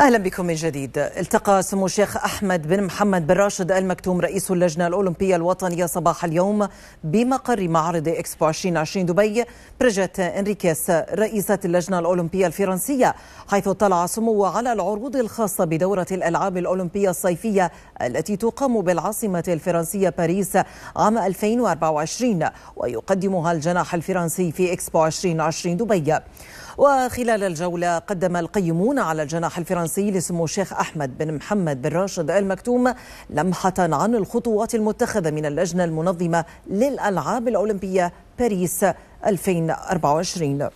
أهلا بكم من جديد. التقى سمو الشيخ أحمد بن محمد بن راشد ال مكتوم رئيس اللجنة الأولمبية الوطنية صباح اليوم بمقر معرض إكسبو 2020 دبي بريجيت إنريكيس رئيسة اللجنة الأولمبية الفرنسية حيث اطلع سموه على العروض الخاصة بدورة الألعاب الأولمبية الصيفية التي تقام بالعاصمة الفرنسية باريس عام 2024 ويقدمها الجناح الفرنسي في إكسبو 2020 دبي. وخلال الجولة قدم القيمون على الجناح الفرنسي لسمو الشيخ أحمد بن محمد بن راشد آل مكتوم لمحة عن الخطوات المتخذة من اللجنة المنظمة للألعاب الأولمبية باريس 2024